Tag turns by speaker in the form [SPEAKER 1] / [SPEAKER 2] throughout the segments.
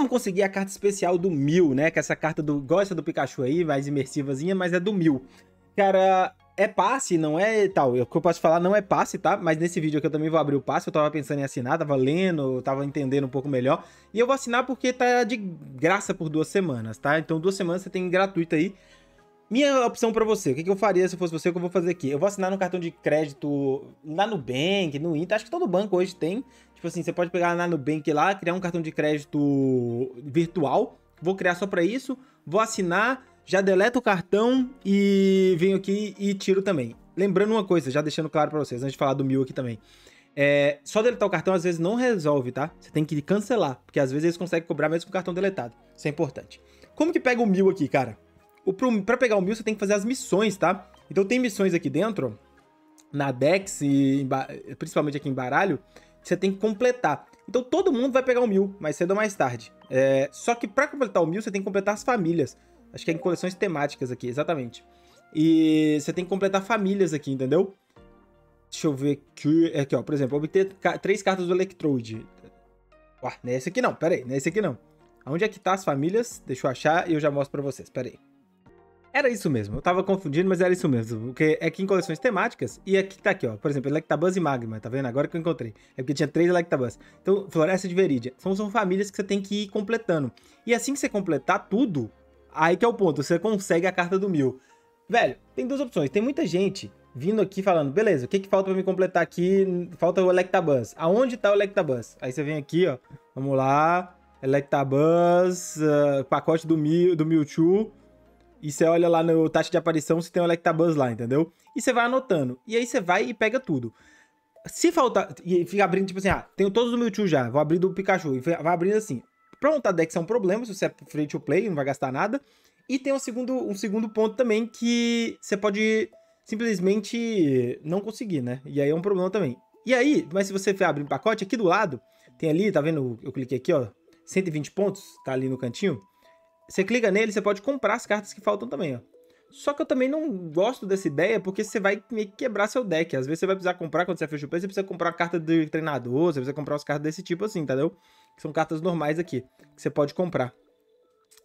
[SPEAKER 1] como conseguir a carta especial do Mil, né? Que essa carta do gosta do Pikachu aí, mais imersivazinha, mas é do Mil. Cara, é passe, não é tal. O que eu posso falar não é passe, tá? Mas nesse vídeo aqui eu também vou abrir o passe. Eu tava pensando em assinar, tava lendo, tava entendendo um pouco melhor. E eu vou assinar porque tá de graça por duas semanas, tá? Então duas semanas você tem gratuito aí. Minha opção para você, o que, que, eu faria se fosse você, o que eu vou fazer aqui? Eu vou assinar no cartão de crédito na Nubank, no Inter, acho que todo banco hoje tem. Tipo assim, você pode pegar na Nubank lá, criar um cartão de crédito virtual. Vou criar só para isso, vou assinar, já deleto o cartão e venho aqui e tiro também. Lembrando uma coisa, já deixando claro para vocês, antes de falar do mil aqui também. É, só deletar o cartão às vezes não resolve, tá? Você tem que cancelar, porque às vezes eles conseguem cobrar mesmo com o cartão deletado. Isso é importante. Como que pega o mil aqui, cara? Para pegar o mil, você tem que fazer as missões, tá? Então tem missões aqui dentro, na Dex e principalmente aqui em baralho, que você tem que completar. Então todo mundo vai pegar o mil, mais cedo ou mais tarde. É, só que para completar o mil, você tem que completar as famílias. Acho que é em coleções temáticas aqui, exatamente. E você tem que completar famílias aqui, entendeu? Deixa eu ver aqui. Aqui, ó. Por exemplo, obter três cartas do Electrode. Ué, não é esse aqui não. Pera aí, não é esse aqui não. Onde é que tá as famílias? Deixa eu achar e eu já mostro pra vocês. Pera aí. Era isso mesmo, eu tava confundindo, mas era isso mesmo. Porque é que em coleções temáticas, e aqui tá aqui, ó. Por exemplo, Electabuzz e Magma, tá vendo? Agora que eu encontrei. É porque tinha três Electabuzz. Então, Floresta de Veridia. São, são famílias que você tem que ir completando. E assim que você completar tudo, aí que é o ponto, você consegue a carta do mil. Velho, tem duas opções. Tem muita gente vindo aqui falando, beleza, o que que falta pra me completar aqui? Falta o Electabuzz. Aonde tá o Electabuzz? Aí você vem aqui, ó. Vamos lá. Electabuzz, uh, pacote do, Mew, do Mewtwo e você olha lá no taxa de aparição se tem o Electabuzz lá, entendeu? E você vai anotando. E aí você vai e pega tudo. Se faltar. E fica abrindo, tipo assim, ah, tenho todos do Mewtwo já, vou abrir do Pikachu. E vai abrindo assim. Pra montar deck é um problema, se você é free to play, não vai gastar nada. E tem um segundo, um segundo ponto também que você pode simplesmente não conseguir, né? E aí é um problema também. E aí, mas se você abrir um pacote, aqui do lado, tem ali, tá vendo? Eu cliquei aqui, ó. 120 pontos, tá ali no cantinho. Você clica nele, você pode comprar as cartas que faltam também, ó. Só que eu também não gosto dessa ideia, porque você vai meio que quebrar seu deck. Às vezes você vai precisar comprar, quando você é free play, você precisa comprar uma carta de treinador, você precisa comprar umas cartas desse tipo assim, entendeu? Que são cartas normais aqui, que você pode comprar.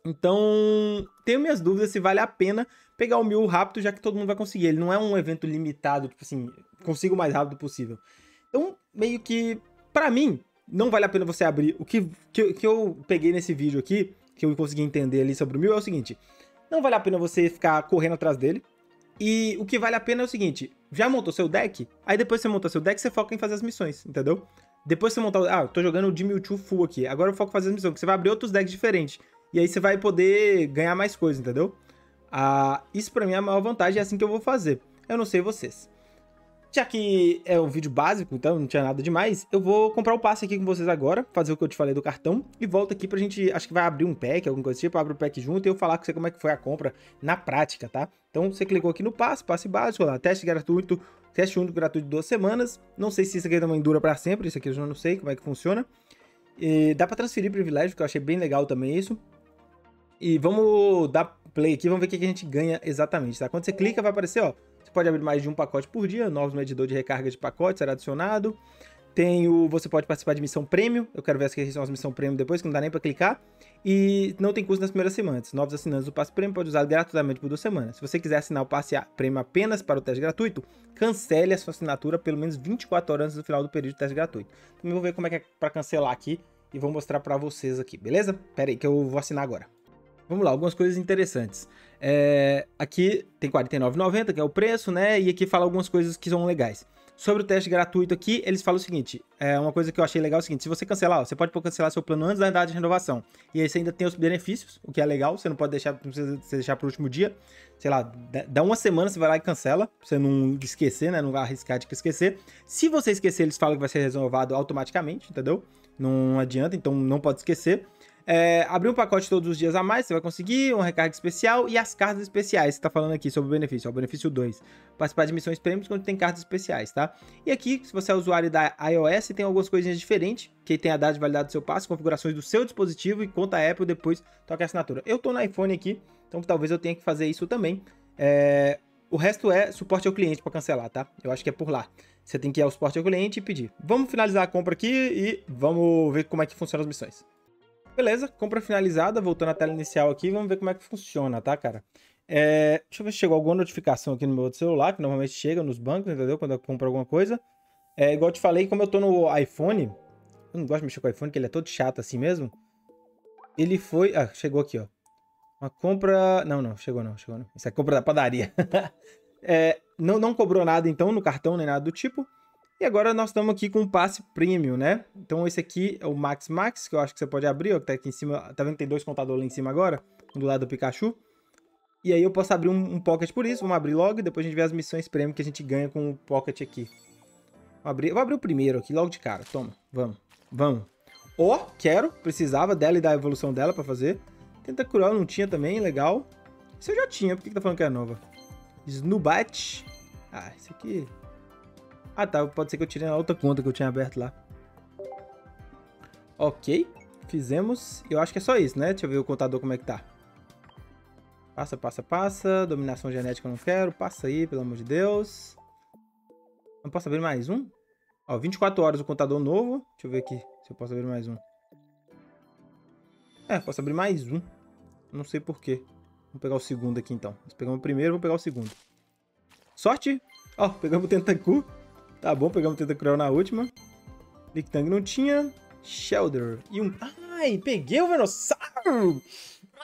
[SPEAKER 1] Então, tenho minhas dúvidas se vale a pena pegar o mil rápido, já que todo mundo vai conseguir. Ele não é um evento limitado, tipo assim, consigo o mais rápido possível. Então, meio que, para mim, não vale a pena você abrir. O que, que, que eu peguei nesse vídeo aqui que eu consegui entender ali sobre o Mil é o seguinte: não vale a pena você ficar correndo atrás dele. E o que vale a pena é o seguinte: já montou seu deck? Aí depois você monta seu deck, você foca em fazer as missões, entendeu? Depois você montar. Ah, eu tô jogando o de Mewtwo Full aqui. Agora eu foco em fazer as missões, porque você vai abrir outros decks diferentes. E aí você vai poder ganhar mais coisas, entendeu? Ah, isso pra mim é a maior vantagem, é assim que eu vou fazer. Eu não sei vocês. Já que é um vídeo básico, então não tinha nada demais, eu vou comprar o passe aqui com vocês agora, fazer o que eu te falei do cartão, e volto aqui pra gente, acho que vai abrir um pack, alguma coisa tipo, abre o pack junto e eu falar com você como é que foi a compra na prática, tá? Então você clicou aqui no passe, passe básico, lá, teste gratuito, teste único gratuito de duas semanas, não sei se isso aqui também dura pra sempre, isso aqui eu já não sei como é que funciona. E dá pra transferir privilégio, que eu achei bem legal também isso. E vamos dar play aqui, vamos ver o que a gente ganha exatamente, tá? Quando você clica vai aparecer, ó, pode abrir mais de um pacote por dia, novos medidor de recarga de pacote será adicionado. Tem o, você pode participar de missão prêmio, eu quero ver se são as missão prêmio depois, que não dá nem para clicar. E não tem custo nas primeiras semanas. Novos assinantes do passe prêmio pode usar gratuitamente por duas semanas. Se você quiser assinar o passe prêmio apenas para o teste gratuito, cancele a sua assinatura pelo menos 24 horas antes do final do período de teste gratuito. Então eu vou ver como é que é para cancelar aqui e vou mostrar para vocês aqui, beleza? Pera aí que eu vou assinar agora. Vamos lá, algumas coisas interessantes. É, aqui tem R$ 49,90, que é o preço, né? E aqui fala algumas coisas que são legais. Sobre o teste gratuito aqui, eles falam o seguinte: é uma coisa que eu achei legal é o seguinte: se você cancelar, você pode cancelar seu plano antes da data de renovação. E aí você ainda tem os benefícios, o que é legal, você não pode deixar, não precisa deixar para o último dia. Sei lá, dá uma semana, você vai lá e cancela, pra você não esquecer, né? Não vai arriscar de esquecer. Se você esquecer, eles falam que vai ser renovado automaticamente, entendeu? Não adianta, então não pode esquecer. É, abrir um pacote todos os dias a mais, você vai conseguir um recarga especial e as cartas especiais. Você tá falando aqui sobre o benefício, ó, benefício 2. Participar de missões prêmios quando tem cartas especiais, tá? E aqui, se você é usuário da iOS, tem algumas coisinhas diferentes, que tem a data de validade do seu passe, configurações do seu dispositivo e conta a Apple depois toca a assinatura. Eu tô no iPhone aqui, então talvez eu tenha que fazer isso também. É, o resto é suporte ao cliente para cancelar, tá? Eu acho que é por lá. Você tem que ir ao suporte ao cliente e pedir. Vamos finalizar a compra aqui e vamos ver como é que funcionam as missões. Beleza, compra finalizada, voltando à tela inicial aqui, vamos ver como é que funciona, tá, cara? É, deixa eu ver se chegou alguma notificação aqui no meu outro celular, que normalmente chega nos bancos, entendeu? Quando eu compro alguma coisa. É, igual eu te falei, como eu tô no iPhone, eu não gosto de mexer com o iPhone, que ele é todo chato assim mesmo. Ele foi... Ah, chegou aqui, ó. Uma compra... Não, não, chegou não, chegou não. Isso é compra da padaria. é, não, não cobrou nada, então, no cartão, nem nada do tipo. E agora nós estamos aqui com o passe premium, né? Então esse aqui é o Max Max, que eu acho que você pode abrir, ó, que tá aqui em cima. Tá vendo que tem dois contadores lá em cima agora? Do lado do Pikachu. E aí eu posso abrir um, um Pocket por isso, vamos abrir logo e depois a gente vê as missões premium que a gente ganha com o Pocket aqui. Vou abrir, vou abrir o primeiro aqui, logo de cara. Toma, vamos, vamos. Ó, oh, quero, precisava dela e da evolução dela pra fazer. Tentacruel não tinha também, legal. Isso eu já tinha, por que, que tá falando que é nova? Snubat. Ah, isso aqui ah, tá. Pode ser que eu tirei na outra conta que eu tinha aberto lá. Ok. Fizemos. Eu acho que é só isso, né? Deixa eu ver o contador como é que tá. Passa, passa, passa. Dominação genética eu não quero. Passa aí, pelo amor de Deus. Não posso abrir mais um? Ó, 24 horas o contador novo. Deixa eu ver aqui se eu posso abrir mais um. É, posso abrir mais um. Não sei porquê. Vamos pegar o segundo aqui então. Nós pegamos o primeiro, vamos pegar o segundo. Sorte! Ó, pegamos o Tentacu. Tá bom, pegamos o Tentacruel na última. Lictang não tinha. Shelder. E um... Ai, peguei o Venossauro!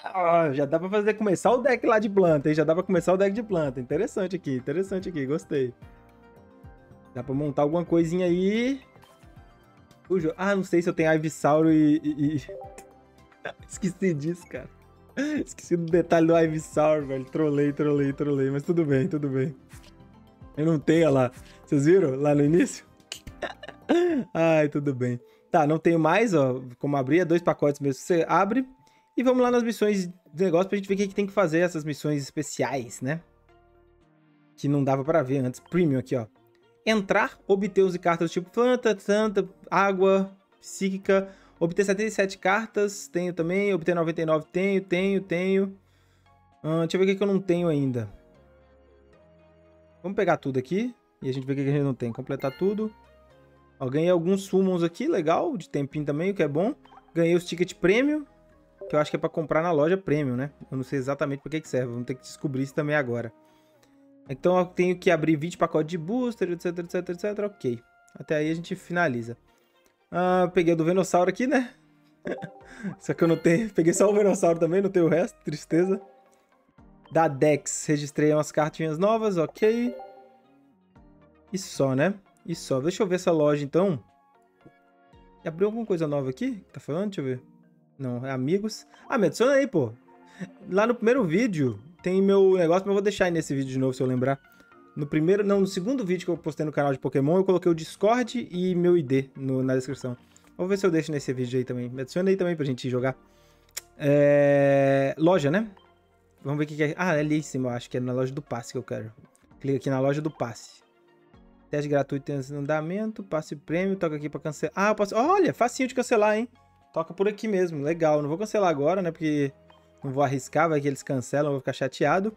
[SPEAKER 1] Ah, já dá pra fazer, começar o deck lá de planta, hein? Já dá pra começar o deck de planta. Interessante aqui, interessante aqui, gostei. Dá pra montar alguma coisinha aí. Ah, não sei se eu tenho Ivysauro e... e, e... Esqueci disso, cara. Esqueci do detalhe do Ivysaur, velho. Trolei, trolei, trolei. Mas tudo bem, tudo bem. Eu não tenho lá. Vocês viram lá no início? Ai, tudo bem. Tá, não tenho mais, ó. Como abrir, é dois pacotes mesmo. Você abre e vamos lá nas missões de negócio pra gente ver o que, que tem que fazer essas missões especiais, né? Que não dava pra ver antes. Premium aqui, ó. Entrar, obter 11 cartas do tipo planta, santa, água, psíquica. Obter 77 cartas, tenho também. Obter 99, tenho, tenho, tenho. Hum, deixa eu ver o que, que eu não tenho ainda. Vamos pegar tudo aqui. E a gente vê o que a gente não tem. Completar tudo. Ó, ganhei alguns summons aqui, legal. De tempinho também, o que é bom. Ganhei os tickets premium. Que eu acho que é pra comprar na loja premium, né? Eu não sei exatamente pra que, que serve. Vamos ter que descobrir isso também agora. Então eu tenho que abrir 20 pacotes de booster, etc, etc, etc. Ok. Até aí a gente finaliza. Ah, peguei o do Venossauro aqui, né? só que eu não tenho... Peguei só o Venossauro também, não tenho o resto. Tristeza. Da Dex, registrei umas cartinhas novas, ok. E só, né? E só. Deixa eu ver essa loja, então. Abriu alguma coisa nova aqui? Tá falando? Deixa eu ver. Não, é amigos. Ah, me adiciona aí, pô. Lá no primeiro vídeo tem meu negócio, mas eu vou deixar aí nesse vídeo de novo, se eu lembrar. No primeiro, não, no segundo vídeo que eu postei no canal de Pokémon, eu coloquei o Discord e meu ID no, na descrição. Vou ver se eu deixo nesse vídeo aí também. Me adiciona aí também pra gente jogar. É... Loja, né? Vamos ver o que, é. Ah, é ali em cima, eu acho que é na loja do passe que eu quero. Clica aqui na loja do passe. Teste gratuito em andamento, passe prêmio, toca aqui pra cancelar. Ah, eu posso... Olha, facinho de cancelar, hein? Toca por aqui mesmo, legal. Não vou cancelar agora, né? Porque não vou arriscar, vai que eles cancelam, eu vou ficar chateado.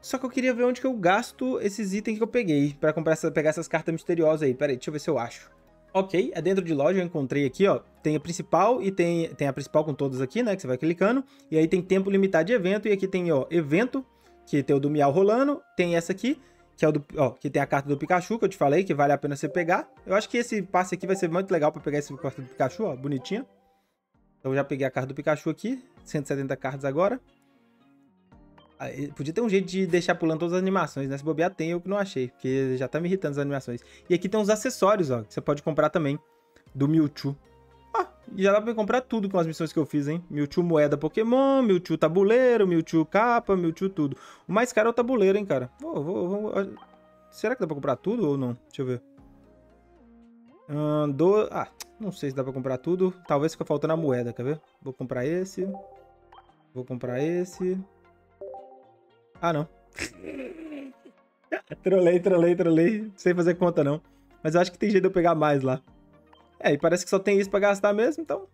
[SPEAKER 1] Só que eu queria ver onde que eu gasto esses itens que eu peguei pra comprar essa, pegar essas cartas misteriosas aí. Pera aí, deixa eu ver se eu acho. Ok, é dentro de loja, eu encontrei aqui, ó. Tem a principal e tem, tem a principal com todas aqui, né? Que você vai clicando. E aí tem tempo limitado de evento. E aqui tem, ó, evento, que tem o do Miau rolando. Tem essa aqui, que é o do, ó, que tem a carta do Pikachu, que eu te falei, que vale a pena você pegar. Eu acho que esse passe aqui vai ser muito legal pra pegar esse carta do Pikachu, ó, bonitinha. Então eu já peguei a carta do Pikachu aqui, 170 cartas agora. Podia ter um jeito de deixar pulando todas as animações, né? Se bobear tem, eu que não achei, porque já tá me irritando as animações. E aqui tem uns acessórios, ó, que você pode comprar também, do Mewtwo. Ah, e já dá pra comprar tudo com as missões que eu fiz, hein? Mewtwo moeda Pokémon, Mewtwo tabuleiro, Mewtwo capa, Mewtwo tudo. O mais caro é o tabuleiro, hein, cara? Vou, vou, vou... Será que dá pra comprar tudo ou não? Deixa eu ver. Do... Ah, não sei se dá pra comprar tudo. Talvez fica faltando a moeda, quer ver? Vou comprar esse. Vou comprar esse. Ah, não. trolei, trolei, trolei. Sem fazer conta, não. Mas eu acho que tem jeito de eu pegar mais lá. É, e parece que só tem isso pra gastar mesmo, então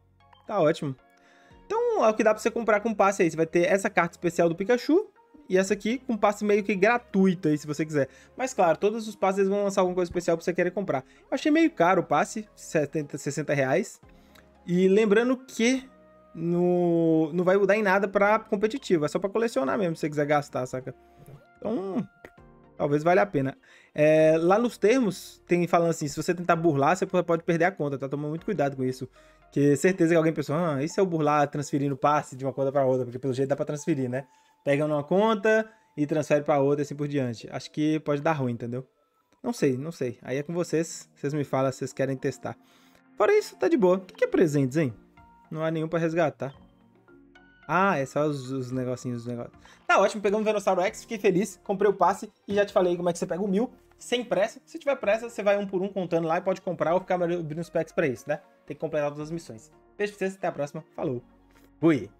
[SPEAKER 1] tá ótimo. Então, é o que dá pra você comprar com passe aí. Você vai ter essa carta especial do Pikachu e essa aqui com passe meio que gratuito aí, se você quiser. Mas claro, todos os passes vão lançar alguma coisa especial pra você querer comprar. Eu achei meio caro o passe, 70, 60 reais. E lembrando que no, não vai mudar em nada pra competitivo, é só pra colecionar mesmo, se você quiser gastar, saca? Então, talvez valha a pena. É, lá nos termos, tem falando assim, se você tentar burlar, você pode perder a conta, tá? Toma muito cuidado com isso. Que certeza que alguém pensou, ah, isso é o burlar transferindo passe de uma conta para outra, porque pelo jeito dá para transferir, né? Pega numa conta e transfere para outra e assim por diante. Acho que pode dar ruim, entendeu? Não sei, não sei. Aí é com vocês, vocês me falam se vocês querem testar. Fora isso, tá de boa. O que é presentes, hein? Não há nenhum para resgatar. Ah, é só os, os negocinhos, os negócios. Tá ótimo, pegamos o Venossauro X, fiquei feliz, comprei o passe e já te falei como é que você pega o mil sem pressa. Se tiver pressa, você vai um por um contando lá e pode comprar ou ficar abrindo os packs pra isso, né? Tem que completar todas as missões. Beijo pra vocês, até a próxima. Falou. Fui.